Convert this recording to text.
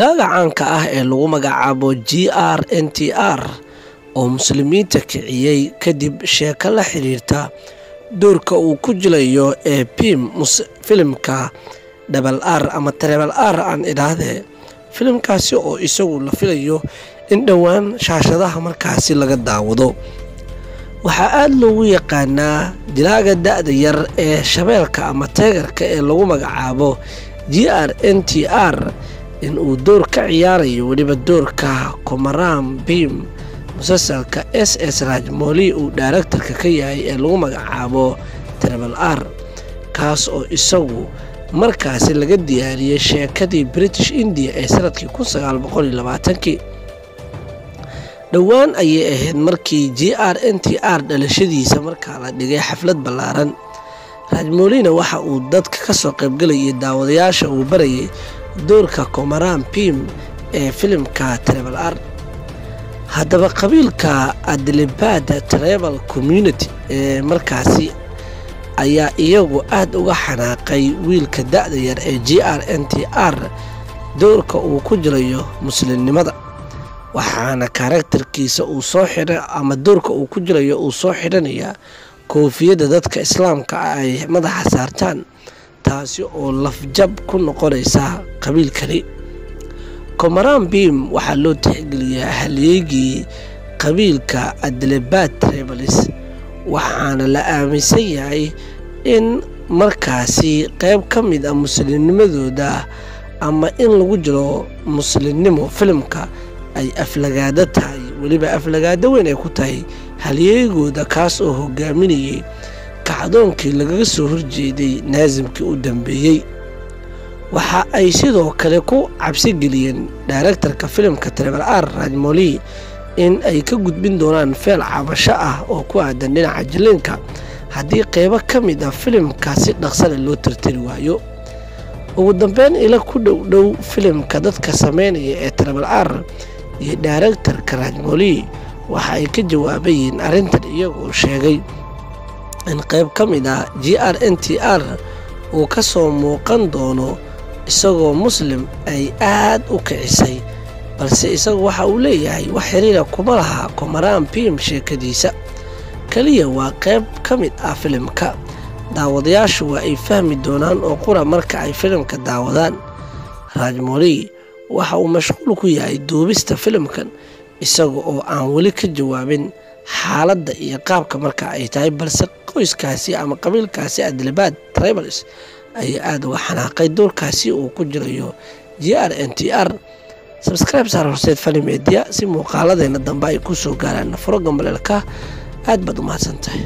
jilaaga caanka ah ee lagu magacaabo g r n t r oo muslimiinta kiciyey kadib sheeko la xiriirta doorka uu ku jilayo ee bim filimka dhabal r ama trebal r aan idhaahdee filimkaasi oo isagu la filayo in dhowaan shaashadaha markaasi laga daawado. Waxaa aada loogu yaqaanaa jilaaga da-da yar ee shabeelka ama teegarka ee lagu magacaabo g r n t r in uu door ka ciyaarayo weliba doorka komaram bim musalsalka s s rajmoli uu daaraktarka ka yahay ee lagu magacaabo trebal r kaas oo isagu markaasi laga diyaariyey sheekadii british india ee sannadkii kii dhowaan ayay ahayd markii g r n t r dhalashadiisa markaa la dhigay xaflad ballaaran. Rajmolina waxa uu dadka ka soo qaybgelayay daawadayaasha uu barayay doorka komaran bim ee filimka trebal r haddaba qabiilka adlibad trebal community ee markaasi ayaa iyagu aada uga xanaaqay wiilka da-da yar ee g r n t r doorka uu ku jirayo muslimnimada. Waxaana karaktarkiisa uu soo xidha ama doorka uu ku jirayo uu soo xidhanayaa koofiyadda dadka islaamka ah ay madaxa saartaan taasi oo lafjab ku noqonaysa qabiilkani. Komaran bim waxaa loo tixgeliyaa halyeegii qabiilka adlebad trebalis waxaana la aaminsan yahay in markaasi qeyb ka mid a muslimnimadooda ama in lagu jiro muslimnimo filimka ay aflagaado tahay. Weliba aflagaado weyn ay ku tahay halyeegooda kaas oo hogaaminayay kacdoonkii lagaga soo horjeeday naasimkii u dambeeyey waxa ay sidoo kale ku cabsi geliyeen daaraktarka filimka trebal r. Rajmoli in ay ka gudbin doonaan feel cabasho ah oo ku aadan dhinaca jiliinka haddii qeybo ka mid ah filimka si dhaqsale loo tirtiri waayo ugu dambeyn ila ku dhow dhow filimka dadka sameynaya ee trebal r. iyo daaraktarka rajmoli waxa ay ka jawaabayeen arrintan iyagoo sheegay in qeyb ka mid ah g r n t r uu ka soo muuqan doono isagoo muslim ay aad u kicisay balse isagu waxa uu leeyahay wax xiriira kuma laha komaraan bim sheekadiisa. Keliya waa qeyb ka mid ah filimka. Daawadayaashu waa ay fahmi doonaan oo qura marka ay filimka daawadaan. Rajmoli waxa uu mashquul ku yahay duubista filimkan isaga oo aan weli ka jawaabin xaaladda iyo qaabka marka ay tahay balse qoyskaasi ama qabiilkaasi adlabaad tribals ayaa aada uga xanaaqay doorkaasi uu ku jirayo g r n t r. Sabscribe saar horseed fani media si muuqaaladeena dambe ay ku soo gaaraan nafuro gambaleelka aad baad u mahadsan tahay